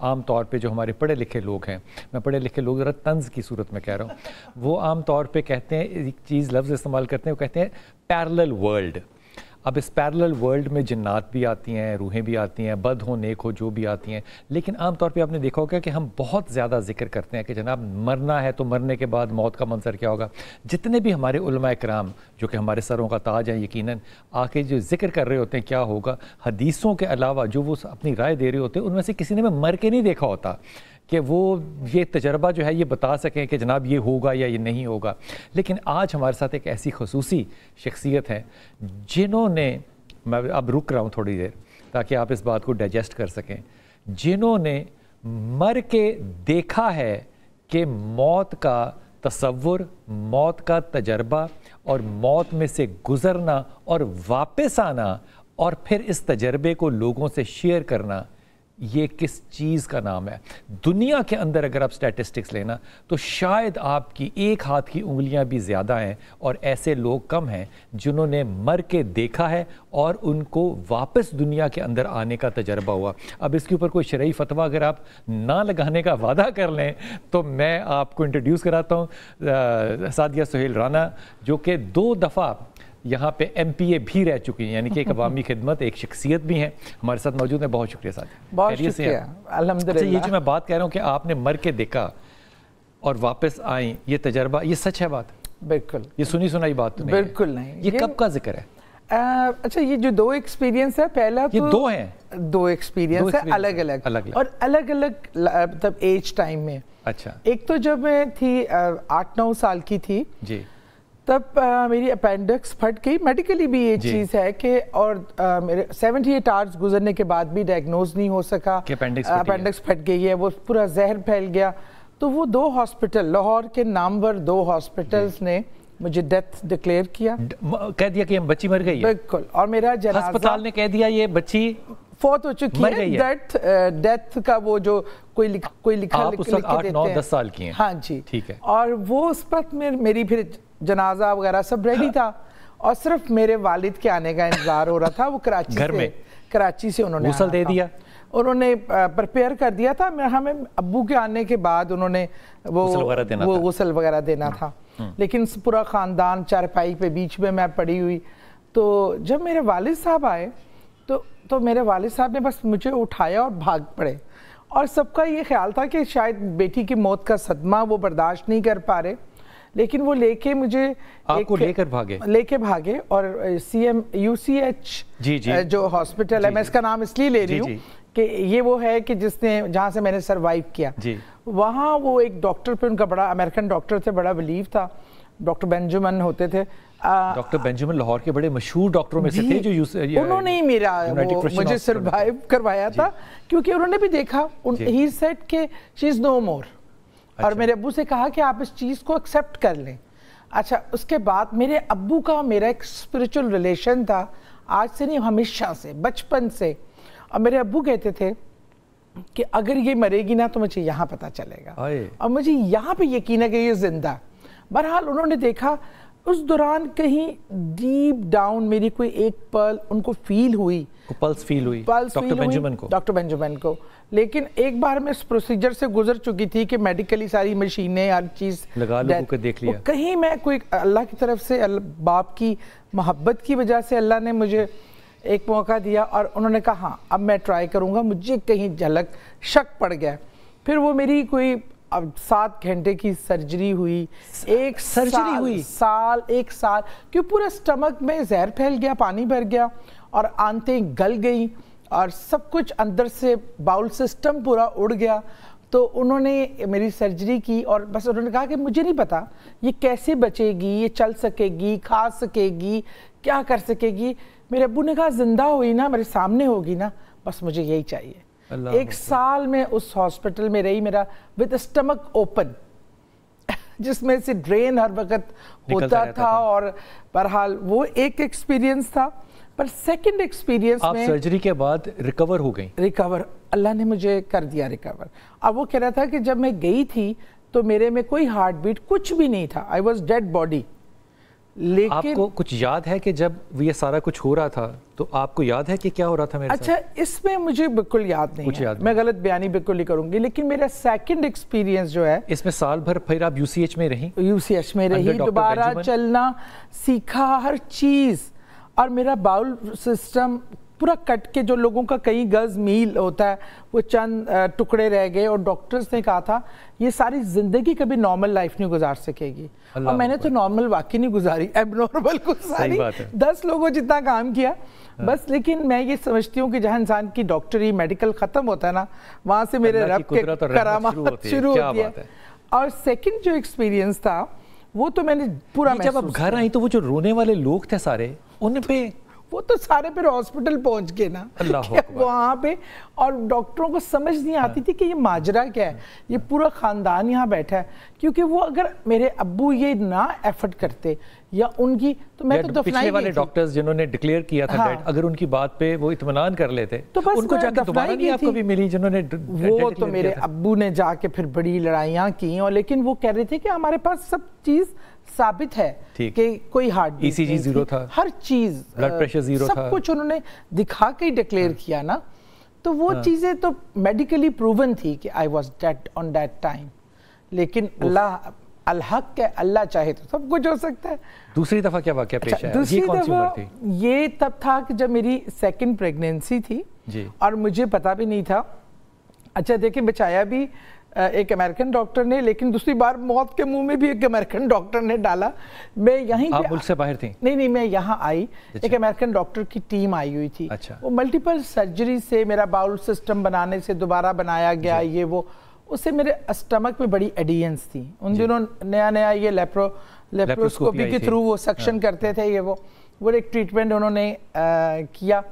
आम तौर पे जो हमारे पढ़े लिखे लोग हैं, मैं पढ़े लिखे लोग ज़रा तंज की सूरत में कह रहा हूँ, वो आम तौर पे कहते हैं, एक चीज़ लफ्ज़ इस्तेमाल करते हैं, वो कहते हैं पैरल वर्ल्ड अब इस पैरेलल वर्ल्ड में जन्नात भी आती हैं, रूहें भी आती हैं, बद हो, नेक हो, जो भी आती हैं, लेकिन आम तौर पे आपने देखा होगा कि हम बहुत ज़्यादा ज़िक्र करते हैं कि जनाब मरना है तो मरने के बाद मौत का मंसर क्या होगा। जितने भी हमारे कराम जो कि हमारे सरों का ताज है यकीन आके जो ज़िक्र कर रहे होते हैं, क्या होगा? हदीसों के अलावा जो वो अपनी राय दे रहे होते हैं, उनमें से किसी ने मैं मर के नहीं देखा होता। कि वो ये तजर्बा जो है, ये बता सकें कि जनाब ये होगा या ये नहीं होगा। लेकिन आज हमारे साथ एक ऐसी खसूसी शख्सियत है जिन्होंने, मैं अब रुक रहा हूँ थोड़ी देर, ताकि आप इस बात को डाइजेस्ट कर सकें। जिन्होंने मर के देखा है कि मौत का तसव्वुर मौत का तजर्बा और मौत में से गुज़रना और वापस आना और फिर इस तजर्बे को लोगों से शेयर करना ये किस चीज़ का नाम है? दुनिया के अंदर अगर आप स्टैटिस्टिक्स लेना तो शायद आपकी एक हाथ की उंगलियाँ भी ज़्यादा हैं और ऐसे लोग कम हैं जिन्होंने मर के देखा है और उनको वापस दुनिया के अंदर आने का तजर्बा हुआ। अब इसके ऊपर कोई शरय फतवा अगर आप ना लगाने का वादा कर लें तो मैं आपको इंट्रोड्यूस कराता हूँ सादिया सुहेल राना जो कि दो दफ़ा यहाँ पे एमपीए भी रह चुकी हैं यानी कि एक अवामी खिदमत एक शख्सियत भी हैं हमारे साथ मौजूद है। बहुत शुक्रिया साथ। बहुत शुक्रिया। अच्छा ये जो मैं बात कह रहा हूँ कि आपने मर के देखा और वापस आई ये तजर्बा ये सच है बात? बिल्कुल। ये सुनी सुनाई बात तो नहीं बिल्कुल नहीं। ये, ये कब का ज़िक्र है? आ, अच्छा ये जो दो एक्सपीरियंस है पहला तो ये दो हैं। दो एक्सपीरियंस है अलग अलग अलग और अलग अलग मतलब एज टाइम में। अच्छा। एक तो जब मैं थी आठ नौ साल की थी। जी। तब आ, मेरी अपेंडिक्स फट गई। मेडिकली भी ये चीज़ है कि और आ, मेरे 78 आवर्स गुजरने के बाद भी डायग्नोज नहीं हो सका। अपेंडिक्स फट गई है वो पूरा जहर फैल गया। तो वो दो हॉस्पिटल लाहौर के नामवर दो हॉस्पिटल्स ने मुझे डेथ डिक्लेयर किया। कह दिया कि बच्ची मर गई बिल्कुल और मेरा अस्पताल ने कह दिया ये बच्ची फौत हो चुकी है डेथ डेथ का वो जो कोई लिख, कोई लिखा आप लिख, लिख के देते हैं दस साल की हैं। हाँ। जी। ठीक है। और वो उस वक्त में मेरी फिर जनाजा वगैरह सब रेडी था और सिर्फ़ मेरे वालिद के आने का इंतज़ार हो रहा था वो कराची घर में? कराची से उन्होंने गुसल दे दिया? उन्होंने प्रिपेयर कर दिया था हमें अब्बू के आने के बाद उन्होंने वो वो गुसल वगैरह देना था। हम्म। लेकिन पूरा ख़ानदान चारपाई पे बीच में मैं पड़ी हुई। तो जब मेरे वालिद साहब आए तो मेरे वालिद साहब ने बस मुझे उठाया और भाग पड़े। और सबका ये ख्याल था कि शायद बेटी की मौत का सदमा वो बर्दाश्त नहीं कर पा रहे। लेकिन वो लेके मुझे आपको लेकर भागे? लेके भागे और C M U C H G G. जो हॉस्पिटल है मैं इसका नाम इसलिए ले रही हूँ कि ये वो है कि जिसने जहाँ से मैंने सरवाइव किया। जी। वहाँ वो एक डॉक्टर पे उनका बड़ा अमेरिकन डॉक्टर थे बड़ा बिलीव था। डॉक्टर बेंजामिन होते थे। डॉक्टर बेंजामिन लाहौर के बड़े मशहूर डॉक्टरों में से थे जो उन्होंने ही मेरा मुझे सरवाइव करवाया था क्योंकि उन्होंने भी देखा ही सेड के शी इज़ नो मोर अच्छा। और मेरे अब्बू से कहा कि आप इस चीज़ को एक्सेप्ट कर लें। अच्छा उसके बाद मेरे अब्बू का मेरा एक स्पिरिचुअल रिलेशन था आज से नहीं हमेशा से बचपन से। और मेरे अब्बू कहते थे कि अगर ये मरेगी ना तो मुझे यहाँ पता चलेगा। और मुझे यहाँ पे यकीन है कि ये ज़िंदा। बहरहाल उन्होंने देखा उस दौरान कहीं डीप डाउन मेरी कोई एक पल उनको फील हुई। पल्स फील हुई। पल्स डॉक्टर बेंजामिन को। डॉक्टर बेंजामिन को। लेकिन एक बार मैं इस प्रोसीजर से गुजर चुकी थी कि मेडिकली सारी मशीनें हर चीज़ लगा लोगों को देख लिया। कहीं मैं कोई अल्लाह की तरफ़ से बाप की मोहब्बत की वजह से अल्लाह ने मुझे एक मौका दिया और उन्होंने कहा हाँ अब मैं ट्राई करूँगा मुझे कहीं झलक शक पड़ गया। फिर वो मेरी कोई अब सात घंटे की सर्जरी हुई एक सर्जरी हुई? साल एक साल क्यों पूरे स्टमक में जहर फैल गया पानी भर गया और आंतें गल गई और सब कुछ अंदर से बाउल सिस्टम पूरा उड़ गया। तो उन्होंने मेरी सर्जरी की और बस उन्होंने कहा कि मुझे नहीं पता ये कैसे बचेगी ये चल सकेगी खा सकेगी क्या कर सकेगी। मेरे अबू ने कहा ज़िंदा हुई ना मेरे सामने होगी ना बस मुझे यही चाहिए। एक साल में उस हॉस्पिटल में रही मेरा विद स्टमक ओपन जिसमें से ड्रेन हर वक्त होता था, था। और बहरहाल वो एक एक्सपीरियंस था पर सेकंड एक्सपीरियंस आप में सर्जरी के बाद रिकवर हो गई। रिकवर अल्लाह ने मुझे कर दिया रिकवर अब वो कह रहा था कि जब मैं गई थी तो मेरे में कोई हार्ट बीट कुछ भी नहीं था। आई वॉज़ डेड बॉडी लेकिन आपको कुछ याद है कि जब ये सारा कुछ हो रहा था तो आपको याद है कि क्या हो रहा था मेरे अच्छा इसमें मुझे बिल्कुल याद नहीं कुछ है। याद मैं गलत बयानी बिल्कुल नहीं करूँगी लेकिन मेरा सेकंड एक्सपीरियंस जो है इसमें साल भर फिर आप यूसीएच में रही? यूसीएच में रही दोबारा चलना सीखा हर चीज़ और मेरा बाउल सिस्टम पूरा कट के जो लोगों का कई गज मील होता है वो चंद टुकड़े रह गए और डॉक्टर्स ने कहा था ये सारी ज़िंदगी कभी नॉर्मल लाइफ नहीं गुजार सकेगी। और मैंने तो नॉर्मल वाकई नहीं गुजारी एबनॉर्मल सारी दस लोगों जितना काम किया। बस लेकिन मैं ये समझती हूँ कि जहाँ इंसान की डॉक्टरी मेडिकल खत्म होता है ना वहाँ से मेरे रब के करामात शुरू होती है। है। है। और सेकंड जो एक्सपीरियंस था वो तो मैंने पूरा जब आप घर आई तो वो जो रोने वाले लोग थे सारे उन पे तो सारे फिर हॉस्पिटल पहुँच गए ना। वहाँ पे और डॉक्टरों को समझ नहीं आती थी कि ये माजरा क्या है? ये पूरा खानदान यहाँ बैठा है। क्योंकि वो अगर मेरे अब्बू ये ना एफर्ट करते या उनकी तो मैं तो पिछले वाले डॉक्टर्स जिन्होंने डिक्लेयर किया था हाँ। अगर उनकी बात पे वो इत्मीनान कर लेते तो बस उनको जाके दोबारा नहीं आपको भी मिली जिन्होंने वो तो मेरे अब्बू ने जाके फिर बड़ी लड़ाइयाँ की और लेकिन वो कह रहे थे कि हमारे पास सब चीज़ साबित है कि कोई हार्ट ECG zero था। हर चीज़ अ, pressure zero सब था। कुछ उन्होंने दिखा के ही डिक्लेयर हाँ। किया ना। तो वो चीज़ें तो मेडिकली प्रूवन थी कि I was dead on that time लेकिन अल्लाह अलहक है अल्लाह चाहे तो सब कुछ हो सकता है। दूसरी दफ़ा क्या वाक्य पेश अच्छा, आया? ये दूसरी दफ़ा ये तब था कि जब मेरी सेकंड प्रेगनेंसी थी जी। और मुझे पता भी नहीं था। अच्छा देखिए बचाया भी एक अमेरिकन डॉक्टर ने लेकिन दूसरी बार मौत के मुँह में भी एक अमेरिकन डॉक्टर ने डाला। मैं यहीं आप मुल्क से बाहर थी? नहीं नहीं मैं यहाँ आई। अच्छा। एक अमेरिकन डॉक्टर की टीम आई हुई थी। अच्छा। वो मल्टीपल सर्जरी से मेरा बाउल सिस्टम बनाने से दोबारा बनाया गया ये वो। उससे मेरे स्टमक में बड़ी एडियंस थी। उन दिनों नया नया ये लेप्रो लेप्रोस्कोपी के थ्रू वो सक्शन करते थे ये वो। वो एक ट्रीटमेंट उन्होंने किया।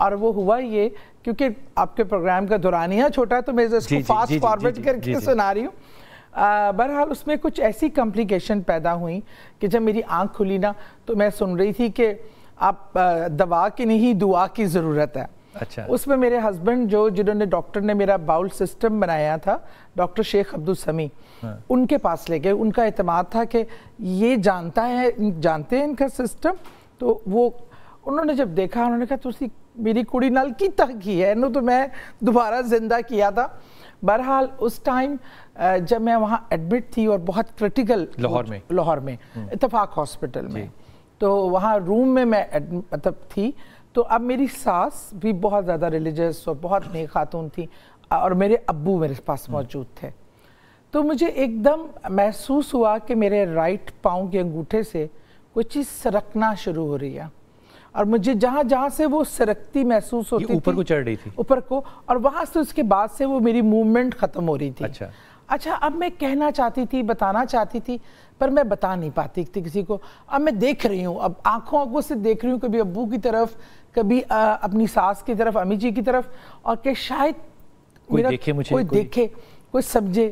और वो हुआ ये क्योंकि आपके प्रोग्राम का दौरानिया छोटा है तो मैं इसको फास्ट फॉरवर्ड करके। सुना रही हूँ बहरहाल उसमें कुछ ऐसी कॉम्प्लिकेशन पैदा हुई कि जब मेरी आँख खुली ना तो मैं सुन रही थी कि आप दवा की नहीं दुआ की ज़रूरत है अच्छा उसमें मेरे हस्बैंड जो जिन्होंने डॉक्टर ने मेरा बाउल सिस्टम बनाया था डॉक्टर शेख अब्दुल समी हाँ। उनके पास ले गए उनका एतमाद था कि ये जानता है जानते हैं इनका सिस्टम तो वो उन्होंने जब देखा उन्होंने कहा तुसी मेरी कुड़ी नाल की तक की है? नो तो मैं दोबारा ज़िंदा किया था। बहरहाल उस टाइम जब मैं वहाँ एडमिट थी और बहुत क्रिटिकल लाहौर में? लाहौर में इतफाक हॉस्पिटल में। तो वहाँ रूम में मैं मतलब थी। तो अब मेरी सास भी बहुत ज़्यादा रिलीजियस और बहुत नेक खातून थी और मेरे अब्बू मेरे पास मौजूद थे। तो मुझे एकदम महसूस हुआ कि मेरे राइट पाँव के अंगूठे से कोई चीज़ सरकना शुरू हो रही है। और मुझे जहाँ जहाँ से वो सरकती महसूस होती ऊपर को चढ़ रही थी? ऊपर को और वहाँ से उसके बाद से वो मेरी मूवमेंट खत्म हो रही थी। अच्छा। अच्छा अब मैं कहना चाहती थी बताना चाहती थी पर मैं बता नहीं पाती थी किसी को। अब मैं देख रही हूँ अब आँखों आँखों से देख रही हूँ कभी अबू की तरफ़ कभी अ, अपनी सास की तरफ़ अम्मी जी की तरफ़ और कि शायद कोई देखे मुझे, कोई कोई- देखे कोई समझे।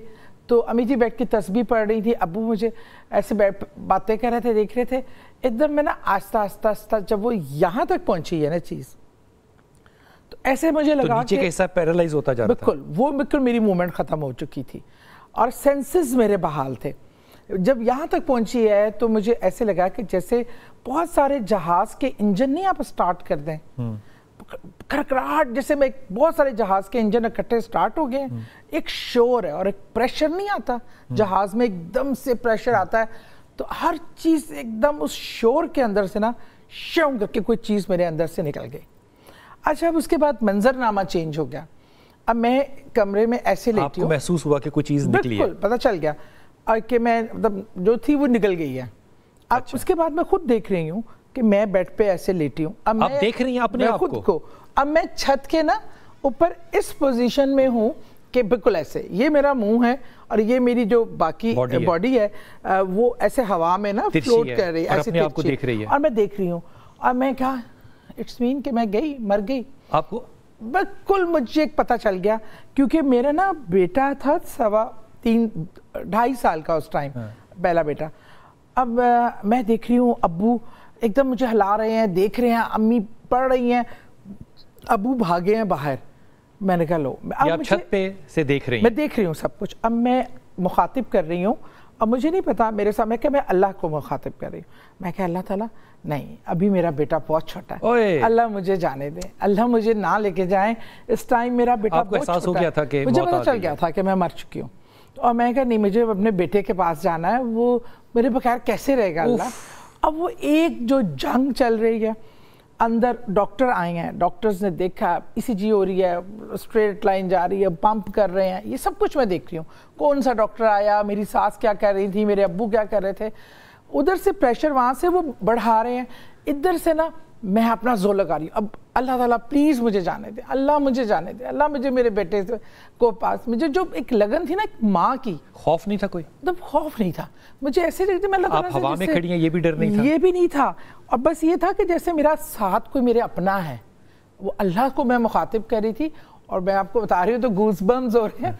तो अम्मी जी बैठ के तस्वीर पढ़ रही थी अब्बू मुझे ऐसे बैठ बातें कर रहे थे देख रहे थे एकदम मैं ना आस्ता आस्ता आस्ता जब वो यहाँ तक पहुँची है ना चीज़ तो ऐसे मुझे तो लगा नीचे कि का पैरालाइज होता जा रहा बिल्कुल वो बिल्कुल मेरी मूवमेंट खत्म हो चुकी थी और सेंसेस मेरे बहाल थे। जब यहाँ तक पहुँची है तो मुझे ऐसे लगा कि जैसे बहुत सारे जहाज़ के इंजन नहीं आप स्टार्ट कर दें। खड़खड़ाहट जैसे में बहुत सारे जहाज़ के इंजन इकट्ठे स्टार्ट हो गए हैं। एक शोर है और एक प्रेशर नहीं आता। जहाज़ में एकदम से प्रेशर आता है। तो हर चीज़ एकदम उस शोर के अंदर से ना श्यों करके कोई चीज़ मेरे अंदर से निकल गई। अच्छा अब उसके बाद मंजरनामा चेंज हो गया। अब मैं कमरे में ऐसे लेटी आपको हूँ। महसूस हुआ कि कोई चीज़ निकली है? पता चल गया। और कि मैं मतलब जो थी वो निकल गई है। अब अच्छा। उसके बाद मैं खुद देख रही हूँ कि मैं बेड पे ऐसे लेटी हूँ। अब आप मैं देख रही हैं अपने आप खुद? को? अब मैं छत के ना ऊपर इस पोजीशन में हूँ कि बिल्कुल ऐसे ये मेरा मुँह है और ये मेरी जो बाकी Body है। है वो ऐसे हवा में ना फ्लोट कर रही है ऐसे अपने आप को तिरछी। देख रही है। और मैं देख रही हूँ और मैं कहा इट्स मीन कि मैं गई मर गई आपको बिल्कुल मुझे एक पता चल गया क्योंकि मेरा ना बेटा था सवा तीन ढाई साल का उस टाइम हाँ। पहला बेटा अब अ, मैं देख रही हूँ अबू एकदम मुझे हिला रहे हैं देख रहे हैं अम्मी पढ़ रही हैं अबू भागे हैं बाहर मैंने कहा लो अब छत पे से देख रही मैं देख रही हूँ सब कुछ। अब मैं मुखातिब कर रही हूँ। अब मुझे नहीं पता मेरे साथ मैं क्या मैं अल्लाह को मुखातिब कर रही हूँ? मैं क्या अल्लाह ताला नहीं अभी मेरा बेटा बहुत छोटा है। अल्लाह मुझे जाने दे। अल्लाह मुझे ना लेके जाए। इस टाइम मेरा बेटा आपको एहसास हो गया था कि मुझे पता चल गया था कि मैं मर चुकी हूँ। और मैं कहा नहीं मुझे अपने बेटे के पास जाना है। वो मेरे बगैर कैसे रहेगा अल्लाह? अब वो एक जो जंग चल रही है अंदर डॉक्टर आए हैं डॉक्टर्स ने देखा ईसीजी हो रही है स्ट्रेट लाइन जा रही है पंप कर रहे हैं ये सब कुछ मैं देख रही हूँ। कौन सा डॉक्टर आया मेरी सास क्या कर रही थी मेरे अबू क्या कर रहे थे? उधर से प्रेशर वहाँ से वो बढ़ा रहे हैं। इधर से ना मैं अपना ज़ोर लगा रही हूँ। अब अल्लाह ताला प्लीज़ मुझे जाने दे अल्लाह मुझे जाने दे अल्लाह मुझे मेरे बेटे को पास मुझे जो एक लगन थी ना एक माँ की। खौफ नहीं था कोई? मतलब खौफ नहीं था। मुझे ऐसे लगती मैं आप हवा में खड़ी हैं ये भी डर नहीं था? ये भी नहीं था। और बस ये था कि जैसे मेरा साथ कोई मेरे अपना है वो अल्लाह को मैं मुखातिब कर रही थी और मैं आपको बता रही हूँ तो गूस हो रहे हैं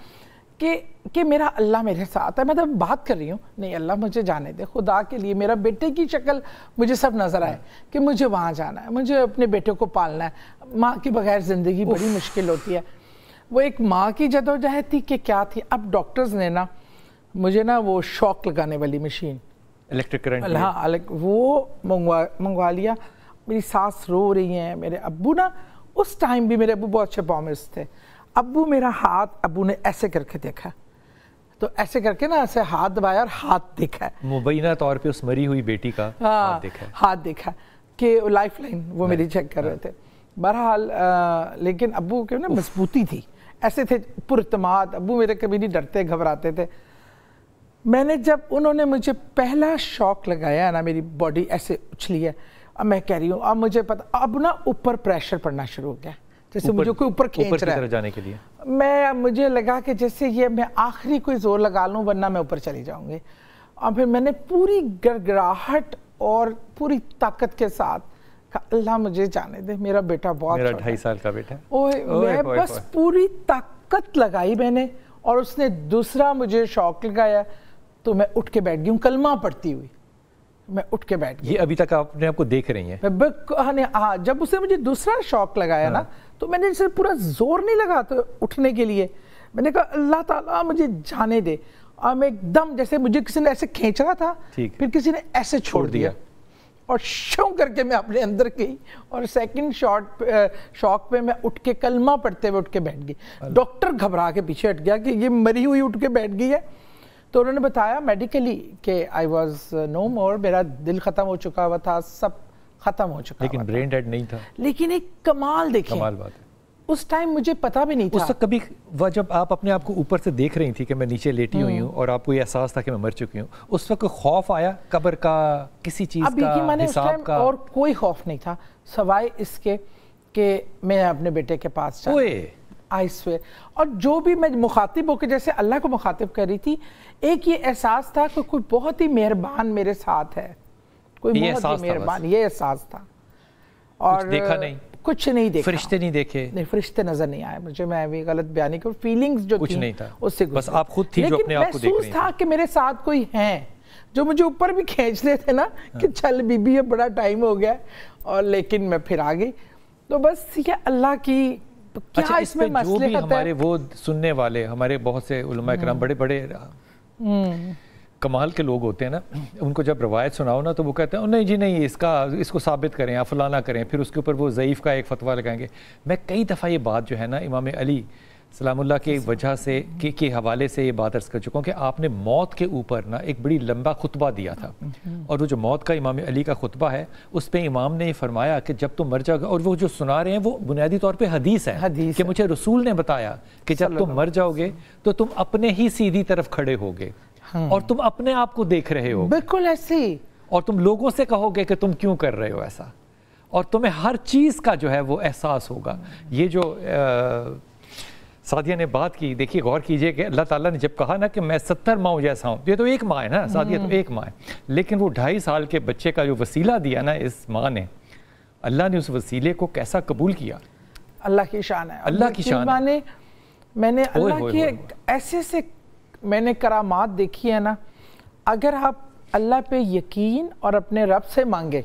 कि कि मेरा अल्लाह मेरे साथ है। मैं तो बात कर रही हूँ नहीं अल्लाह मुझे जाने दे खुदा के लिए मेरा बेटे की शक्ल मुझे सब नज़र आए कि मुझे वहाँ जाना है मुझे अपने बेटे को पालना है। माँ के बगैर ज़िंदगी बड़ी मुश्किल होती है। वो एक माँ की जदोजहद थी कि क्या थी। अब डॉक्टर्स ने ना मुझे ना वो शॉक लगाने वाली मशीन इलेक्ट्रिक करंट हाँ वो मंगवा मंगवा लिया। मेरी सास रो रही हैं मेरे अब्बू ना उस टाइम भी मेरे अब्बू बहुत अच्छे बॉमर्स थे। अब्बू मेरा हाथ अब्बू ने ऐसे करके देखा। तो ऐसे करके ना ऐसे हाथ दबाया और हाथ देखा। मुबैना तौर पे उस मरी हुई बेटी का हाँ हाथ देखा। हाथ देखा। कि लाइफ लाइन वो मेरी चेक कर रहे थे। बहरहाल लेकिन अब्बू के ना मजबूती थी। ऐसे थे पुरतमाद। अब्बू मेरे कभी नहीं डरते घबराते थे। मैंने जब उन्होंने मुझे पहला शॉक लगाया ना मेरी बॉडी ऐसे उछली है। अब मैं कह रही हूँ अब मुझे पता अब ना ऊपर प्रेशर पड़ना शुरू हो गया। जैसे मुझे कोई ऊपर खींच रहा है। जाने के लिए। मैं मुझे लगा कि जैसे ये मैं आखिरी कोई ज़ोर लगा लूँ वरना मैं ऊपर चली जाऊँगी। और फिर मैंने पूरी गड़गड़ाहट और पूरी ताकत के साथ अल्लाह मुझे जाने दे मेरा बेटा बहुत मेरा ढाई साल का बेटा ओए ओए, मैं बस। पूरी ताकत लगाई मैंने और उसने दूसरा मुझे शौक लगाया। तो मैं उठ के बैठ गई हूँ कलमा पढ़ती हुई। मैं उठ के बैठ गई। ये अभी तक आप आपको देख रही हैं। मैं हाँ हाँ जब उसने मुझे दूसरा शौक लगाया ना तो मैंने इसे पूरा ज़ोर नहीं लगा तो उठने के लिए। मैंने कहा अल्लाह ताला मुझे जाने दे। और मैं एकदम जैसे मुझे किसी ने ऐसे खींच रहा था फिर किसी ने ऐसे छोड़ दिया। और शो करके मैं अपने अंदर गई और सेकंड शॉट शॉक पे मैं उठ के कलमा पढ़ते हुए उठ के बैठ गई। डॉक्टर घबरा के पीछे हट गया कि ये मरी हुई उठ के बैठ गई है। तो उन्होंने बताया मेडिकली कि आई वॉज़ नो मोर मेरा दिल खत्म हो चुका हुआ था सब खत्म हो चुका लेकिन ब्रेन डेड नहीं था। लेकिन एक कमाल देखें कमाल बात है। उस टाइम मुझे पता भी नहीं था। उस वक्त कभी वह जब आप अपने आप को ऊपर से देख रही थी कि मैं नीचे लेटी हुई हूँ और आपको ये एहसास था कि मैं मर चुकी हूँ उस वक्त खौफ आया? कब्र का किसी चीज़ अब का माने उस हिसाब टाइम का? और कोई खौफ नहीं था सवाए इसके कि मैं अपने बेटे के पास। ओए! आई स्वेयर और जो भी मैं मुखातिब होकर जैसे अल्लाह को मुखातिब कर रही थी एक ये एहसास था कि कोई बहुत ही मेहरबान मेरे साथ है। कोई बहुत ही मेहरबान ये एहसास था। और देखा नहीं? कुछ नहीं देखा। फरिश्ते नहीं देखे। नहीं फरिश्ते नज़र नहीं आए मुझे मैं भी गलत बयानी करूँ। फीलिंग्स जो कुछ नहीं था। उससे बस आप खुद थी जो लेकिन अपने आप को देख महसूस रही था कि मेरे साथ कोई है जो मुझे ऊपर भी खींच रहे थे ना हाँ। कि चल बीबी अब बड़ा टाइम हो गया और लेकिन मैं फिर आ गई। तो बस ये अल्लाह की क्या अच्छा इसमें इस जो भी हमारे वो सुनने वाले हमारे बहुत से उलमा हम्म। कराम बड़े बड़े कमाल के लोग होते हैं ना उनको जब रवायत सुनाओ ना तो वो कहते हैं नहीं जी नहीं इसका इसको साबित करें या फलाना करें। फिर उसके ऊपर वो ज़यीफ़ का एक फतवा लगाएँगे। मैं कई दफ़ा ये बात जो है ना इमाम अली सलामुल्लाह की वजह से के, के हवाले से ये बात अर्ज़ कर चुका हूँ कि आपने मौत के ऊपर ना एक बड़ी लंबा खुतबा दिया था। और वो जो मौत का इमाम अली का खुतबा है उस पर इमाम ने फरमाया कि जब तुम मर जाओगे और वो जो सुना रहे हैं वो बुनियादी तौर पे हदीस है हदीस कि है। मुझे रसूल ने बताया कि जब तुम मर जाओगे तो तुम अपने ही सीधी तरफ़ खड़े होगे। और तुम अपने आप को देख रहे हो। बिल्कुल ऐसे। और तुम लोगों से कहोगे कि तुम क्यों कर रहे हो ऐसा। और तुम्हें हर चीज़ का जो है वो एहसास होगा। ये जो सादिया ने बात की देखिए गौर कीजिए कि अल्लाह ताला ने जब कहा ना कि मैं सत्तर माँ जैसा हूँ ये तो एक माँ है ना सादिया तो एक माँ है। लेकिन वो ढाई साल के बच्चे का जो वसीला दिया ना इस माँ ने अल्लाह ने उस वसीले को कैसा कबूल किया? अल्लाह की शान है। अल्लाह की शान है। माने मैंने अल्लाह की ऐसे से मैंने करामात देखी है ना अगर आप अल्लाह पे यकीन और अपने रब से मांगे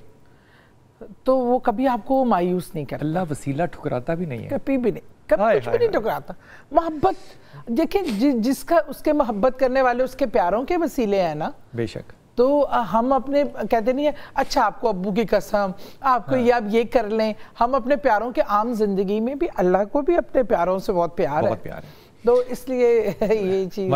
तो वो कभी आपको मायूस नहीं करता। अल्लाह वसीला ठुकराता भी नहीं है। कभी भी नहीं। कभी कुछ भी नहीं। टकराता मोहब्बत देखिए जि, जिसका उसके मोहब्बत करने वाले उसके प्यारों के वसीले हैं ना? बेशक। तो हम अपने कहते नहीं है अच्छा आपको अबू की कसम आपको हाँ। ये आप ये कर लें। हम अपने प्यारों के आम ज़िंदगी में भी अल्लाह को भी अपने प्यारों से बहुत प्यार बहुत है। प्यार है। तो इसलिए ये चीज़